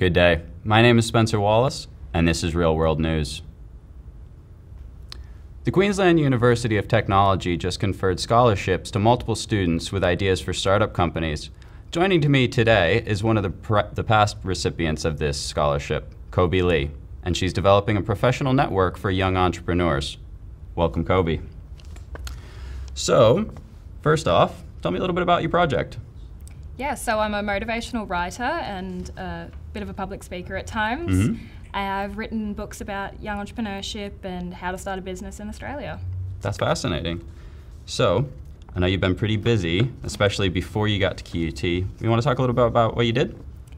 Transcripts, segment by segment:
Good day. My name is Spenser Wallace, and this is Real World News. The Queensland University of Technology just conferred scholarships to multiple students with ideas for startup companies. Joining to me today is one of the, the past recipients of this scholarship, Coby Lee, and she's developing a professional network for young entrepreneurs. Welcome, Coby. So, first off, tell me a little bit about your project. Yeah, so I'm a motivational writer and bit of a public speaker at times. Mm -hmm. I've written books about young entrepreneurship and how to start a business in Australia. That's fascinating. So, I know you've been pretty busy, especially before you got to QUT. You want to talk a little bit about what you did?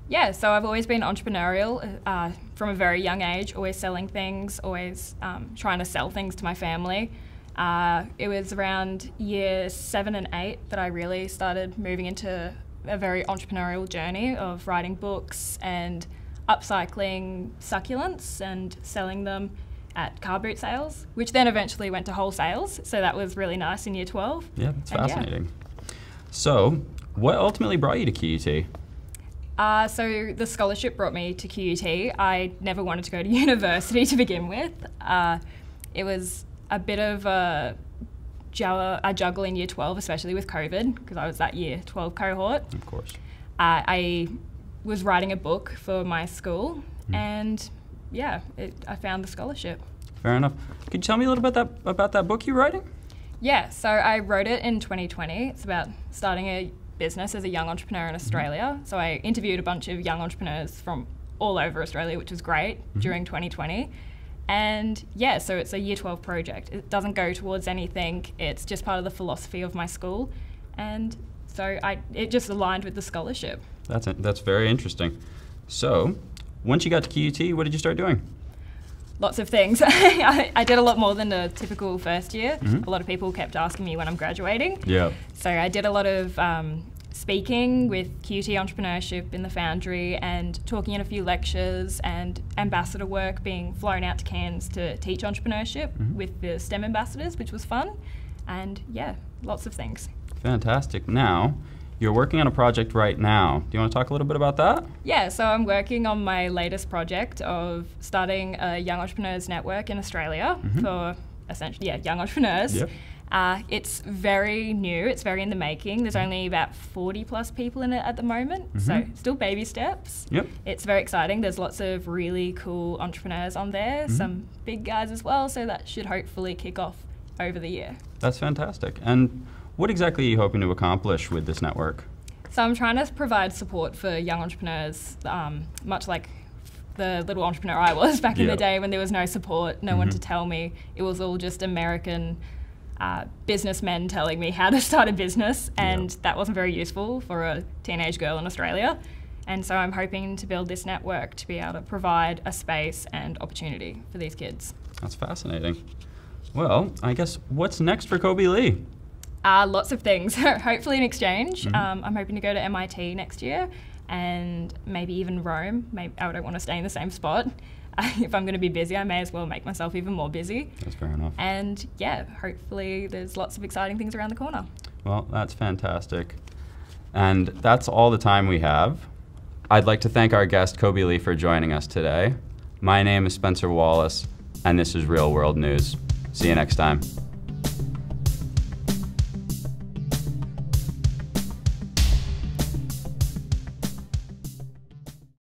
Yeah, so I've always been entrepreneurial uh, from a very young age, always selling things, always um, trying to sell things to my family. Uh, it was around year seven and eight that I really started moving into a very entrepreneurial journey of writing books and upcycling succulents and selling them at car boot sales, which then eventually went to wholesales. So that was really nice in year 12. Yeah, that's and fascinating. Yeah. So, what ultimately brought you to QUT? Uh, so the scholarship brought me to QUT. I never wanted to go to university to begin with. Uh, it was a bit of a a juggle in year 12, especially with COVID, because I was that year 12 cohort. Of course. Uh, I was writing a book for my school, mm. and yeah, it, I found the scholarship. Fair enough. Could you tell me a little bit that, about that book you're writing? Yeah, so I wrote it in 2020. It's about starting a business as a young entrepreneur in mm-hmm. Australia. Mm. So I interviewed a bunch of young entrepreneurs from all over Australia, which was great mm-hmm. during 2020. And yeah, so it's a year 12 project. It doesn't go towards anything, it's just part of the philosophy of my school. And so I, it just aligned with the scholarship. That's, a, that's very interesting. So, once you got to QUT, what did you start doing? Lots of things. I, I, did a lot more than a typical first year. Mm-hmm. A lot of people kept asking me when I'm graduating. Yeah. So I did a lot of um, speaking with QT Entrepreneurship in the Foundry and talking in a few lectures and ambassador work being flown out to Cairns to teach entrepreneurship mm-hmm. with the STEM ambassadors, which was fun. And yeah, lots of things. Fantastic. Now, you're working on a project right now. Do you want to talk a little bit about that? Yeah, so I'm working on my latest project of starting a young entrepreneurs network in Australia mm-hmm. for essentially, yeah, young entrepreneurs. Yep. Uh, it's very new, it's very in the making. There's only about 40 plus people in it at the moment, mm-hmm. so still baby steps. Yep. It's very exciting. There's lots of really cool entrepreneurs on there, mm-hmm. some big guys as well, so that should hopefully kick off over the year. That's fantastic. And what exactly are you hoping to accomplish with this network? So I'm trying to provide support for young entrepreneurs, um, much like the little entrepreneur I was back in the day when there was no support, no mm-hmm. one to tell me. It was all just American uh, businessmen telling me how to start a business, and that wasn't very useful for a teenage girl in Australia. And so I'm hoping to build this network to be able to provide a space and opportunity for these kids. That's fascinating. Well, I guess what's next for Coby Lee? Uh, lots of things. Hopefully, an exchange. Mm-hmm. Um, I'm hoping to go to MIT next year and maybe even Rome. Maybe I don't want to stay in the same spot. if I'm going to be busy, I may as well make myself even more busy. That's fair enough. And yeah, hopefully there's lots of exciting things around the corner. Well, that's fantastic. And that's all the time we have. I'd like to thank our guest, Coby Lee, for joining us today. My name is Spenser Wallace, and this is Real World News. See you next time.